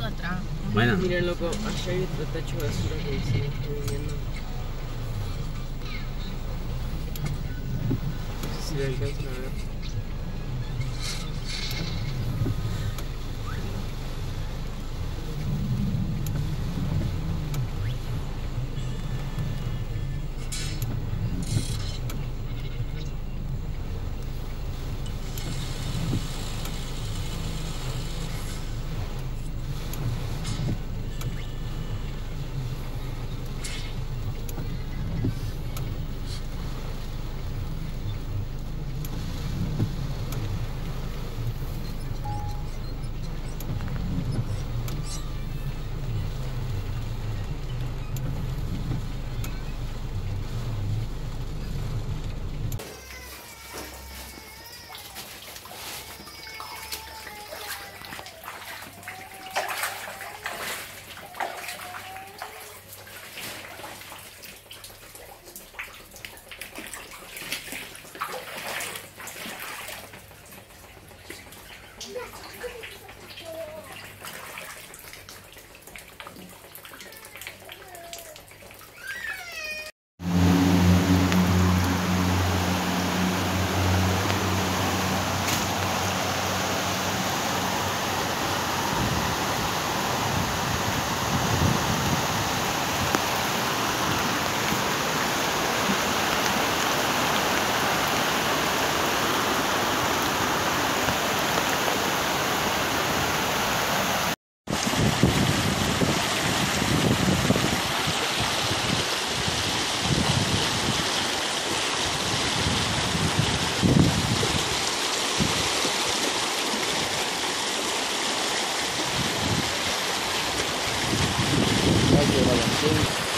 auto atrás. Bueno, Miren, loco, allá hay otro tacho de basura que se está viendo. No sé si lo alcanzan a ver. Yes, yes. まだ。